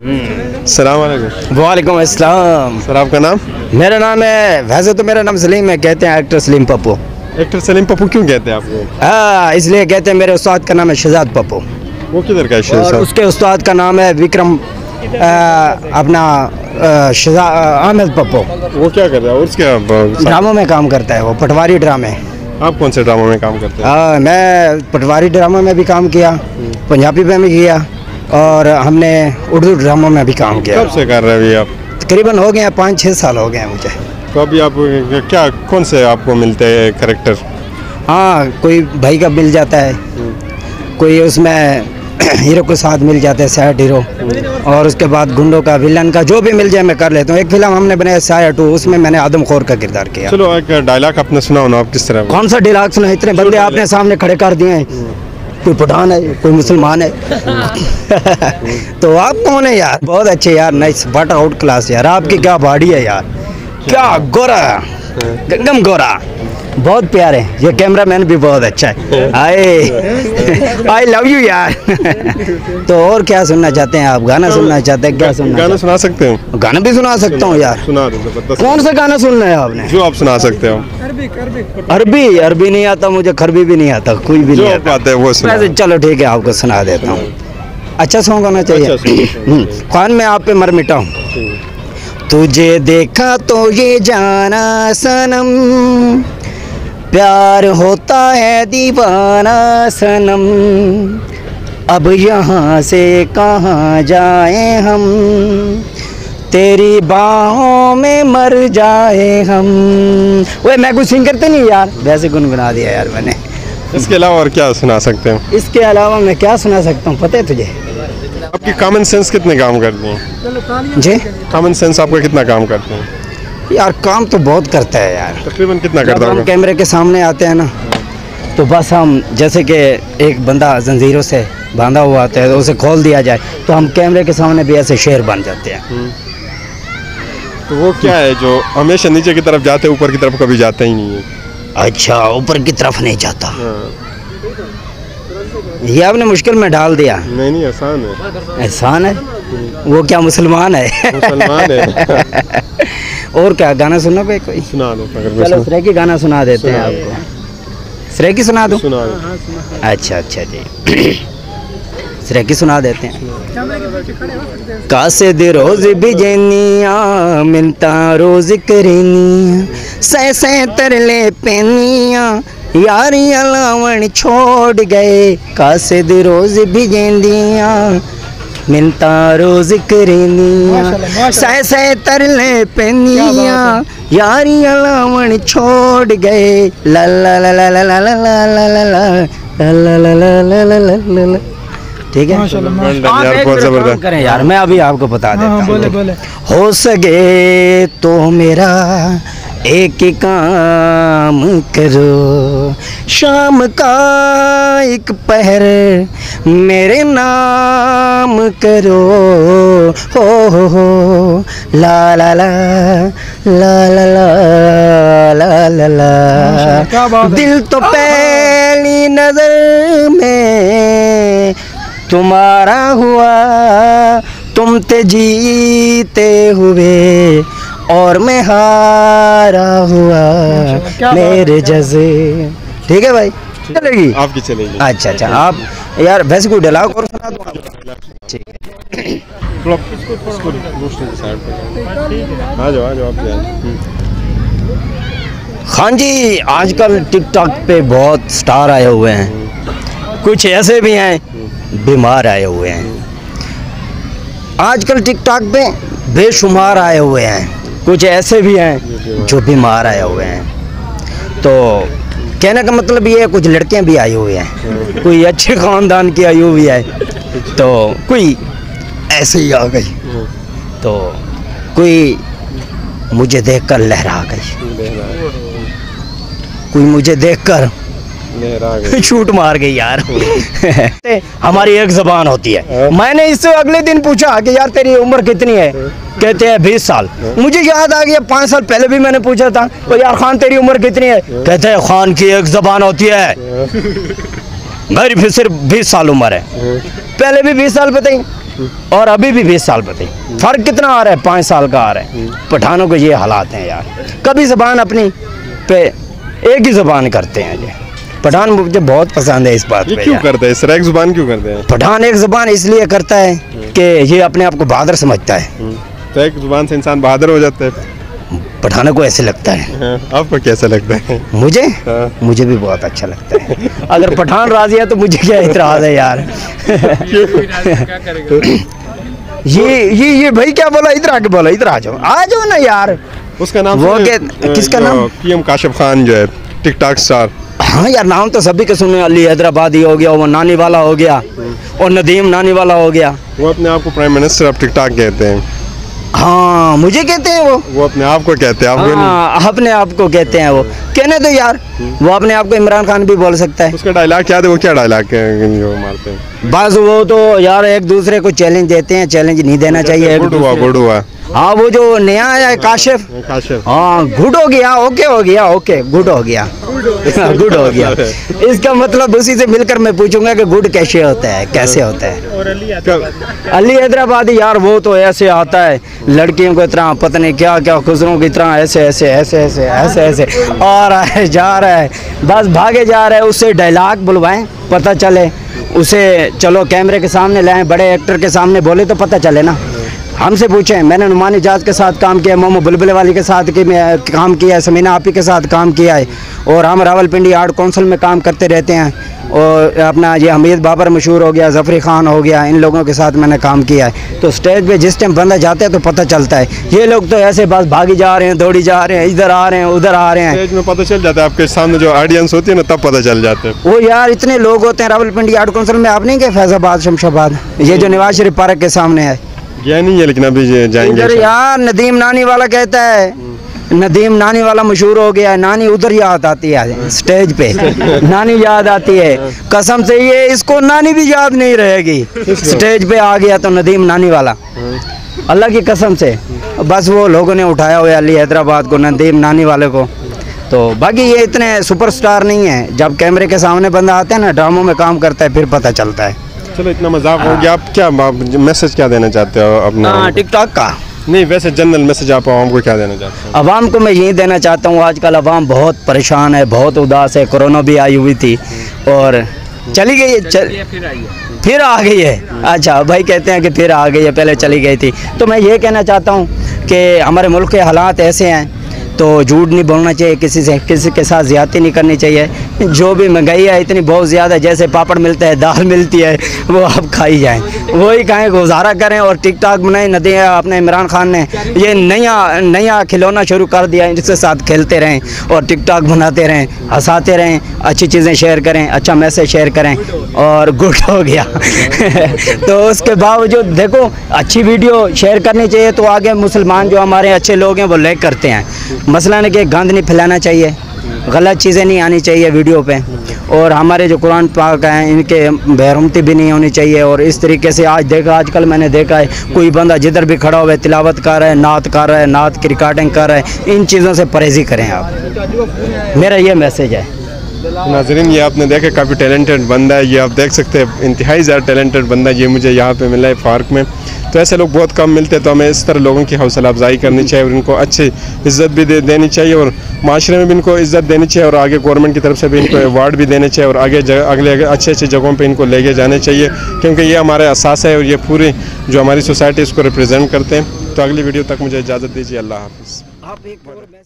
सलाम वालेकुम अस्सलाम। सर आपका नाम? मेरा नाम है वैसे तो मेरा नाम सलीम है कहते हैं एक्टर सलीम पप्पू। एक्टर सलीम पप्पू क्यों कहते हैं आपको हाँ इसलिए कहते हैं मेरे उस्ताद का नाम है शहजाद पप्पू। वो किधर का है और उसके उस्ताद का नाम है विक्रम आ, अपना आ, शहजा पप्पू। वो क्या कर रहा है? और उसके ड्रामों में काम करता है वो पटवारी ड्रामे। आप कौन से ड्रामा में काम करते हैं? हाँ मैं पटवारी ड्रामों में भी काम किया पंजाबी में भी किया। और हमने उर्दू ड्रामों में भी काम किया। कब से कर रहे हैं अभी आप? तकरीबन हो गए हैं पाँच छः साल हो गए हैं मुझे। तो अभी आप क्या कौन से आपको मिलते हैं करेक्टर हाँ कोई भाई का मिल जाता है। कोई उसमें हीरो के साथ मिल जाते हैं सैड हीरो और उसके बाद गुंडों का विलन का जो भी मिल जाए मैं कर लेता हूँ। एक फ़िल्म हमने बनाया साया टू उसमें मैंने आदम खोर का किरदार किया। चलो एक डायलॉग आपने सुना ना आप किस तरह? कौन सा डिलाग सुना इतने बंदे आपने सामने खड़े कर दिए हैं। कोई पठान है कोई मुसलमान है। तो आप कौन है यार? बहुत अच्छे यार नाइस बट आउट क्लास यार। आपकी क्या बाड़ी है यार? क्या गोरा? गंगम गोरा। बहुत प्यारे ये कैमरा मैन भी बहुत अच्छा है। आए। आई लव यू यार। तो और क्या सुनना चाहते हैं आप? गाना सुनना चाहते हैं? क्या सुनना गाना सुना सकते हो। गाना भी सुना सकता हूँ यार। सुना दो कौन सा गाना सुनना है आपने? जो आप सुना सकते हो। अरबी अरबी। नहीं आता मुझे खरबी भी नहीं आता कोई भी नहीं आता। वो चलो ठीक है आपको सुना देता हूँ। अच्छा सॉन्ग होना चाहिए। अच्छा हम्म, खान में आप पे मर मिटा हूँ तुझे देखा तो ये जाना सनम। प्यार होता है दीवाना सनम। अब यहाँ से कहाँ जाए हम? तेरी बाहों में मर जाए हम। ओए मैं कुछ सिंग करते नहीं यार। वैसे गुनगुना दिया यार मैंने। इसके अलावा और क्या सुना सकते हो? इसके अलावा मैं क्या सुना सकता हूँ? पता है तुझे? आपकी कॉमन सेंस कितने काम करती है? जी? कॉमन सेंस आपका कितना काम करते हैं? यार काम तो बहुत करता है यार। तकरीबन कितना करता हम होगा? कैमरे के सामने आते हैं ना तो बस हम जैसे कि एक बंदा जंजीरों से बांधा हुआ होता है तो उसे खोल दिया जाए तो हम कैमरे के सामने भी ऐसे शेर बन जाते हैं। तो वो क्या है जो हमेशा नीचे की तरफ़ जाते हैं ऊपर की तरफ़ कभी जाते ही नहीं है? अच्छा ऊपर की तरफ़ नहीं जाता। हाँ, ये आपने मुश्किल में डाल दिया। नहीं नहीं आसान है। एहसान है? वो क्या मुसलमान है? मुसलमान है। और क्या गाना सुनो भाई कोई? सुना दो चलो श्रेकी गाना सुना देते हैं आपको। श्रेकी सुना दो? सुना दो। अच्छा अच्छा जी। श्रेकी सुना देते हैं। कासे दे रोज बिजनिया मिलता रोज करेनिया सह सह तरले पेनिया यारियाँ लावण छोड़ गए। कासे दे रोज बिजनिया मिलता रोज करेनिया सह सह तरले पेनिया यारियाँ लावण छोड़ गए ला ला ला ला ला ला ला ला ला ला ला ला ला ला ला ला ला ला ला ठीक है लंडन यार बहुत ज़बरदस्त करें यार मैं अभी आपको बता देता हूँ हो सके तो मेरा एक ही काम करो। शाम का एक पहर मेरे नाम करो। हो हो हो। ला ला ला ला ला ला ला ला ला। दिल तो पहली नज़र में तुम्हारा हुआ तुम ते जीते हुए। और मैं हारा हुआ मेरे जजे ठीक है भाई? चलेगी? आपकी चलेगी। अच्छा अच्छा आप यार वैसे कोई डायलॉग और सुना दो। ठीक है। थोड़ा इसको इसको रोशनी की साइड पर आ जाओ आ जाओ आप जाए हाँ जी आजकल टिकटॉक पे बहुत स्टार आए हुए हैं। कुछ ऐसे भी हैं बीमार आए हुए हैं। आजकल टिकटॉक पे बेशुमार आए हुए हैं। कुछ ऐसे भी हैं जो बीमार आए हुए हैं। तो कहने का मतलब ये है, कुछ लड़कियाँ भी आई हुई हैं। कोई अच्छे ख़ानदान की आई हुई है तो कोई ऐसे ही आ गई। तो कोई मुझे देखकर लहरा गई। कोई मुझे देखकर छूट मार गई यार। हमारी एक जबान होती है। मैंने इससे अगले दिन पूछा कि यार तेरी उम्र कितनी है? कहते हैं बीस साल। मुझे याद आ गया पाँच साल पहले भी मैंने पूछा था तो यार खान तेरी उम्र कितनी है? कहते हैं खान की एक जबान होती है। मेरी फिर सिर्फ़ बीस साल उम्र है। पहले भी बीस साल बताई और अभी भी बीस साल बताई। फ़र्क कितना आ रहा है? पाँच साल का आ रहा है। पठानों को ये हालात हैं यार। कभी जबान अपनी पे एक ही जबान करते हैं ये। पठान मुझे बहुत पसंद है इस बात ये पे क्यों करते हैं? सरेक ज़ुबान क्यों करते हैं? पठान एक जबान इसलिए करता है कि ये अपने आप को बहादुर समझता है। तो एक ज़ुबान से इंसान बहादुर हो जाता है पठानों को ऐसे लगता है। हाँ, आपको कैसा लगता है? मुझे? हाँ। मुझे भी बहुत अच्छा लगता है। अगर पठान राज़ी है तो मुझे क्या इतराज है यार? ये ये ये भाई क्या बोला? इधर आके बोला इधर आ जाओ। आ जाओ ना यार। उसका नाम वो के- किसका नाम? पीएम काशिफ खान जो है टिकटॉक स्टार। हाँ यार नाम तो सभी के सुने अली हैदराबादी हो गया वो नानी वाला हो गया और नदीम नानी वाला हो गया। वो अपने आप को प्राइम मिनिस्टर ऑफ़ टिकटॉक कहते हैं। हाँ मुझे कहते हैं वो। वो अपने आप को कहते हैं आपको हाँ अपने आप को कहते हैं वो। कहने दो यार वो अपने आप को इमरान खान भी बोल सकता है। उसका डायलॉग क्या था वो क्या डायलॉग मारते हैं? बस वो तो यार एक दूसरे को चैलेंज देते हैं चैलेंज नहीं देना चाहिए एक गुड हुआ गुड हुआ। हाँ वो जो नया आया है काशिफ। काशिफ। हाँ गुड हो गया ओके हो गया ओके गुड हो गया। गुड हो गया। इसका मतलब उसी से मिलकर मैं पूछूँगा कि गुड कैसे होता है कैसे होता है। अली हैदराबादी यार वो तो ऐसे आता है लड़कियों को इतना पता नहीं क्या क्या खुजरों की तरह ऐसे ऐसे ऐसे ऐसे ऐसे ऐसे आ रहा है जा रहा है। बस भागे जा रहा है उससे डायलाग बुलवाएँ पता चले। उसे चलो कैमरे के सामने लाएँ बड़े एक्टर के सामने बोले तो पता चले ना। हमसे पूछें मैंने नुमान जात के साथ काम किया है मोमो बुलबुल वाली के साथ की मैं काम किया है समीना आपी के साथ काम किया है और हम रावलपिंडी आर्ट काउंसिल में काम करते रहते हैं और अपना ये हमीद बाबर मशहूर हो गया जफरी खान हो गया इन लोगों के साथ मैंने काम किया है। तो स्टेज पे जिस टाइम बंदा जाता है तो पता चलता है। ये लोग तो ऐसे बस भागी जा रहे हैं दौड़ी जा रहे हैं इधर आ रहे हैं उधर आ रहे हैं। स्टेज में पता चल जाता है आपके सामने जो ऑडियंस होती है ना तब पता चल जाता है। वो यार इतने लोग होते हैं रावलपिंडी आर्ट काउंसिल में आप नहीं गए फैजाबाद शमशाबाद? ये जो नवाज़ शरीफ पार्क के सामने है। गया नहीं है लेकिन अभी जाएँगे इधर यार नदीम नानी वाला कहता है नदीम नानी वाला मशहूर हो गया है नानी उधर याद आती है स्टेज पे। नानी याद आती है। कसम से ये इसको नानी भी याद नहीं रहेगी। स्टेज पे आ गया तो नदीम नानी वाला। अल्लाह की कसम से। बस वो लोगों ने उठाया हुआ अली हैदराबाद को नदीम नानी वाले को। तो बाकी ये इतने सुपरस्टार नहीं है। जब कैमरे के सामने बंदा आता है ना ड्रामों में काम करता है फिर पता चलता है। चलो इतना मज़ाक हो गया। आप क्या मैसेज क्या देना चाहते हो अपना हाँ टिकटॉक का? नहीं वैसे जनरल मैसेज आप आवाम को क्या देना चाहते हैं? अवाम को मैं यही देना चाहता हूँ आजकल आवाम बहुत परेशान है बहुत उदास है कोरोना भी आई हुई थी और चली गई है चल, फिर आ गई है। अच्छा भाई कहते हैं कि फिर आ गई है पहले चली गई थी। तो मैं ये कहना चाहता हूँ कि हमारे मुल्क के हालात ऐसे हैं तो झूठ नहीं बोलना चाहिए, किसी से किसी के साथ ज़्यादा नहीं करनी चाहिए। जो भी महँगाई है, इतनी बहुत ज़्यादा, जैसे पापड़ मिलता है, दाल मिलती है, वो आप खाई जाएँ। वही खाएँ गुजारा करें और टिक टाक बनाए नदी अपने इमरान खान ने ये नया नया खिलौना शुरू कर दिया जिसके साथ खेलते रहें और टिक टाक बनाते रहें, हंसाते रहें, अच्छी चीज़ें शेयर करें अच्छा मैसेज शेयर करें और गुड हो गया। तो उसके बावजूद देखो, अच्छी वीडियो शेयर करनी चाहिए तो आगे मुसलमान जो हमारे अच्छे लोग हैं, वो लाइक करते हैं। मसला है कि गंद नहीं फैलाना चाहिए, गलत चीज़ें नहीं आनी चाहिए वीडियो पे। और हमारे जो कुरान पाक हैं, इनके बेरमती भी नहीं होनी चाहिए। और इस तरीके से आज देखा, आजकल मैंने देखा है, कोई बंदा जिधर भी खड़ा हुआ है तिलावत कर रहा है, नात कर रहा है, नात की रिकॉर्डिंग कर रहा है, इन चीज़ों से परहेज़ी करें आप। मेरा ये मैसेज है। नाजरीन, ये आपने देखा, काफ़ी टैलेंटेड बंदा है। ये आप देख सकते हैं, इंतहाई ज़्यादा टैलेंटेड बंदा ये मुझे यहाँ पे मिला है पार्क में। तो ऐसे लोग बहुत कम मिलते हैं तो हमें इस तरह लोगों की हौसला अफजाई करनी चाहिए और इनको अच्छी इज़्ज़त भी दे देनी चाहिए और माशरे में भी इनको इज़्ज़त देनी चाहिए और आगे गवर्नमेंट की तरफ़ से भी इनको अवार्ड भी देने चाहिए और आगे जग, अगले अच्छे अच्छे जगहों पर इनको लेके जाने चाहिए क्योंकि ये हमारे असास है और ये पूरी जो हमारी सोसाइटी इसको रिप्रजेंट करते हैं। तो अगली वीडियो तक मुझे इजाज़त दीजिए अल्लाह हाफ़